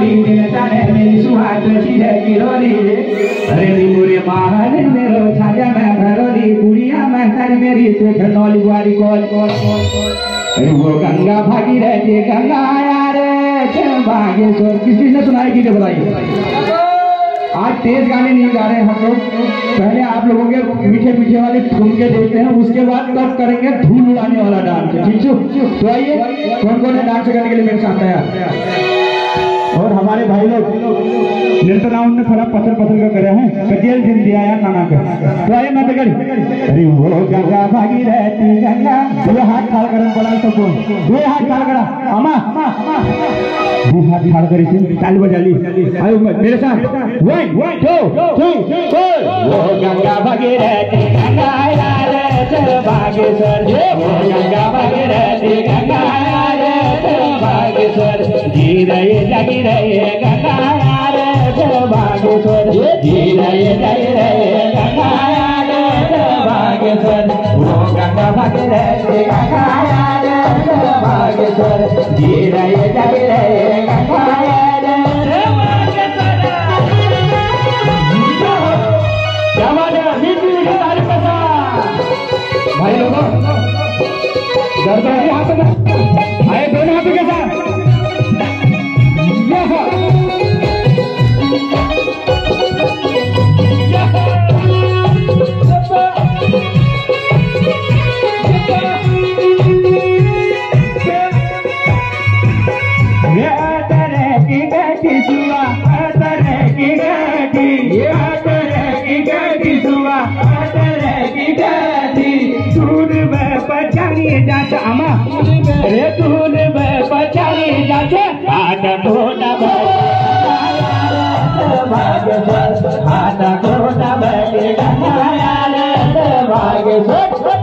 मोली दिन तने मेरी सुहाग सीधे किरोली अरे दिमुरे माहल मेरो छाजा में भरोली कुड़िया में कर मेरी से खनौली वाली कोल कोल कोल अरे वो गंगा भागी रहती गंगा आया रे भागेश्वर किसी ने सुनाई की बताइए आज तेज गाने नहीं गा रहे हम लोग पहले आप लोगों के मीठे मीठे वाले ठुमके देते हैं उसके बाद तब करेंगे धूल उड़ाने वाला डांस ठीक है तो आइए कौन कौन है डांस करने के लिए मेरे साथ आया और हमारे भाई लोग राउंड में थोड़ा पत्थर पत्थर का करे हैं कजेल दिन दिया यार नाना का। तो आइए मैं बिगड़ अरे वो गंगा भागी रहती गंगा दो हाथ खाल पड़ा तो बोल दो हाथ खाल करा अमा दो हाथ खाल करी थी, ताली बजा ली आयो, मेरे साथ। वन टू थ्री फोर वो गंगा भागी रहती, गंगा यार चल भागेश्वर वो गंगा भागी रहती, गंगा भागेश्वर जी रहे रहे गंगा यार चल भागेश्वर जी रहे रहे गंगा यार चल भागेश्वर वो गंगा भागी रहे रहे गंगा यार चल है मीठी मीठी तारीफ़ के साथ भाई लोगों दर्द है हाथ में आए दोनों हाथों के साथ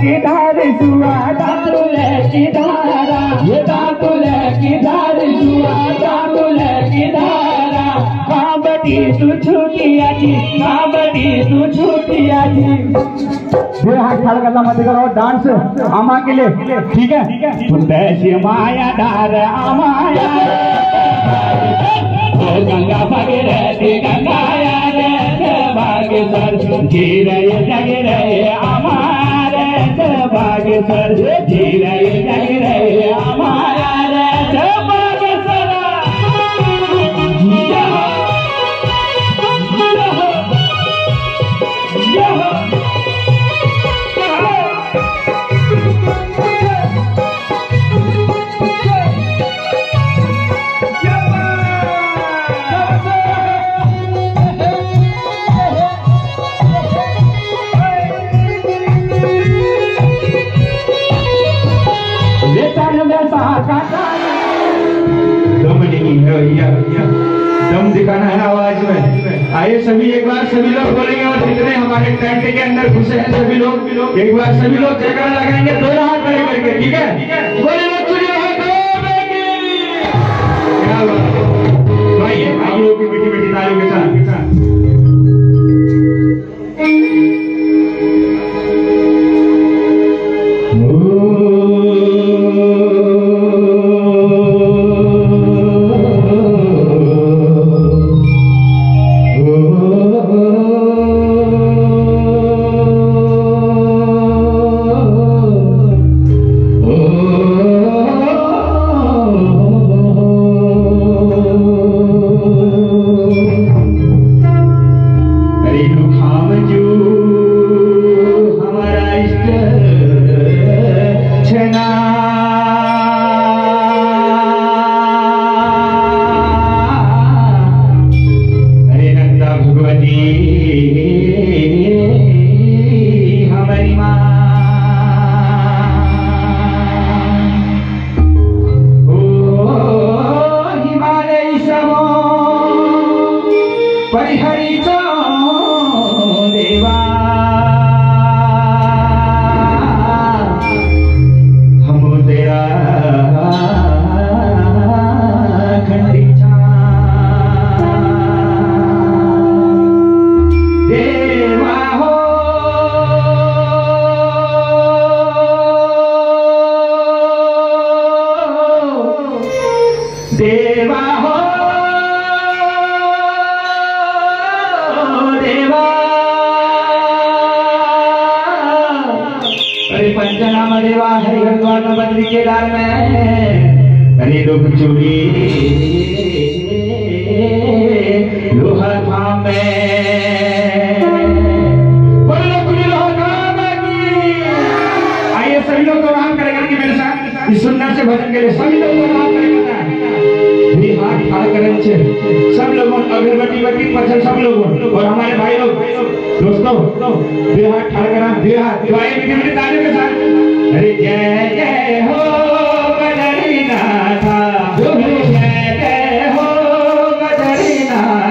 की धार सुआ दातुले की धारा ये दातुले की धार सुआ दातुले की धारा काबड़ी तू छूटिया जी तू छूटिया जी फिर हाथ खड़ा करना मत करो डांस आमा के लिए ठीक है? तुम देशी माया डार आमाया। गंगा भागे रहती गंगा यार भाग्य सर। जी रहे जग रहे हमारे भाग्य सर जी दम दिखाना है आवाज़ में। आइए सभी, एक बार सभी लोग बोलेंगे, और जितने हमारे टेंट के अंदर घुसे हैं, सभी लोग, एक बार सभी लोग जगह लगाएँगे दोनों हाथ खड़े करके, ठीक है? बोले लोग भाई, आप लोगों की के साथ।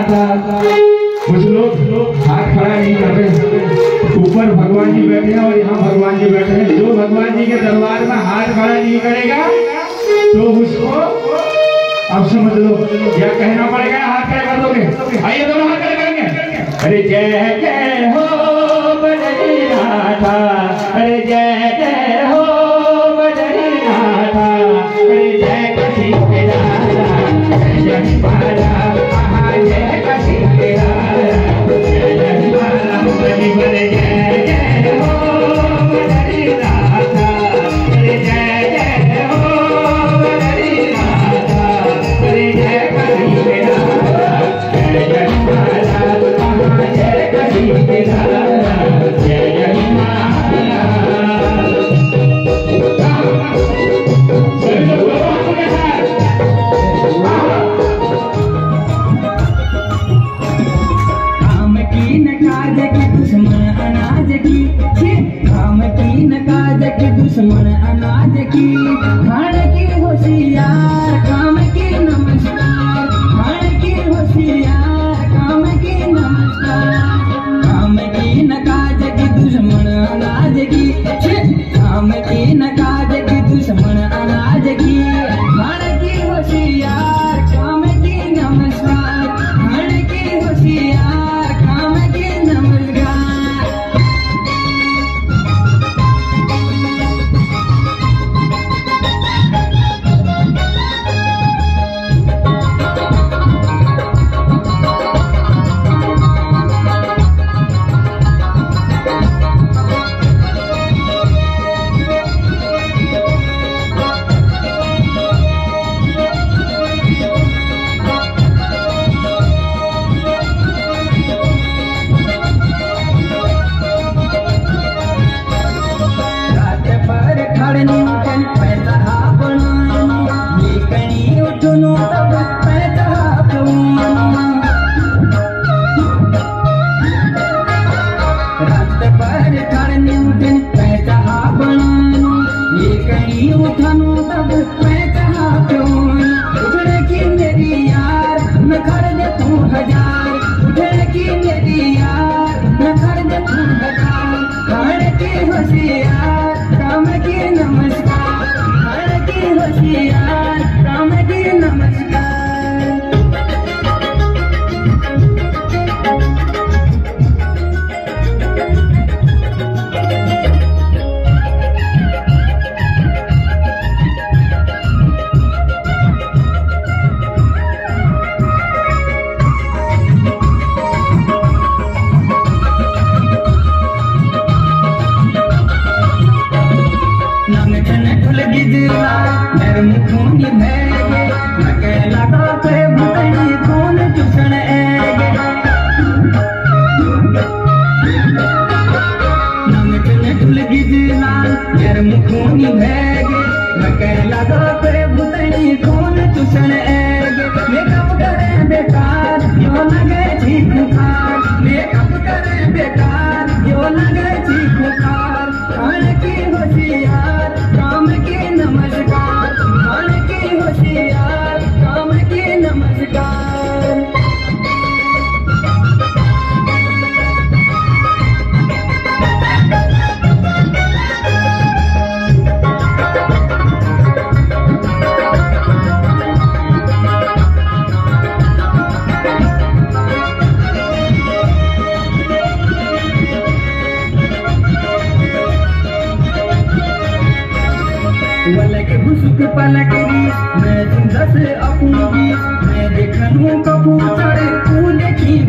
कुछ लोग हाथ खड़ा नहीं करते ऊपर भगवान जी बैठे हैं और यहाँ भगवान जी बैठे हैं। जो भगवान जी के दरबार में हाथ खड़ा नहीं करेगा तो उसको अब समझ लो क्या कहना पड़ेगा, हाथ खड़े कर दोगे। आइए दोनों हाथ खड़े करेंगे। अरे जय जय हो अरे जय aquí. Yeah.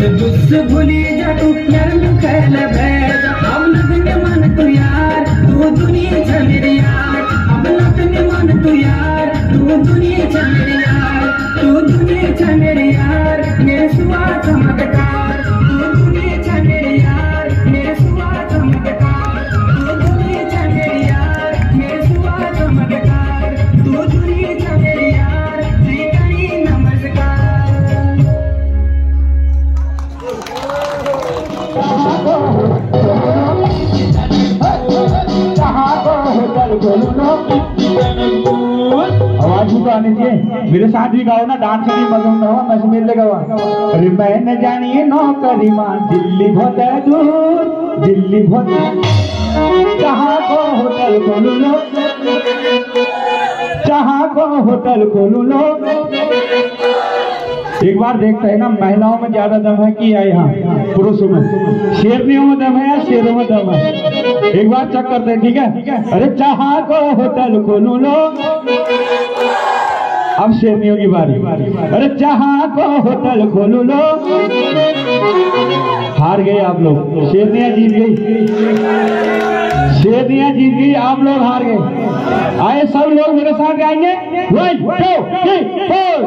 रिस दुस भूली जा तू नरम फैल भेद अब लगने मन तू यार, तू दुनिया छ मेरी यार। अब लगने मन तू यार, तू दुनिया छ यार। तू दुनिया छ यार, मेरे सुआ चमत्कार चाहिए मेरे साथ भी गाओ ना डांस भी मगन गाओ मैं से मेरे गाओ अरे मैं न जानिए नौकरी माँ दिल्ली है दूर दिल्ली बहुत जहाँ को होटल खोलू लो जहाँ को होटल खोलू लो एक बार देखते हैं ना महिलाओं में ज़्यादा दम है कि या यहाँ पुरुषों में शेरनियों में दम है या शेरों में दम है एक बार चेक करते हैं ठीक है अरे जहाँ को होटल खोलू लो अब सेवियों की बारी। अरे जहाँ को होटल खोलू लो। हार गए आप लोग। सेवियाँ जीत गई। सेवियाँ जीत गई, आप लोग हार गए। आए सब लोग मेरे साथ आएँगे। One two three four